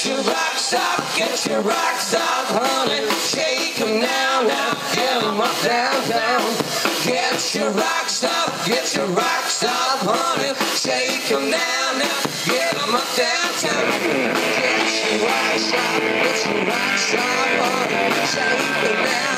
Get your rocks off, get your rocks off honey. Shake them now, now. Get them up, down, down. Get your rocks off, get your rocks off, honey. Shake them now, now. Get them up, down, down. Get your rocks off, get your rocks off, honey. Shake them now.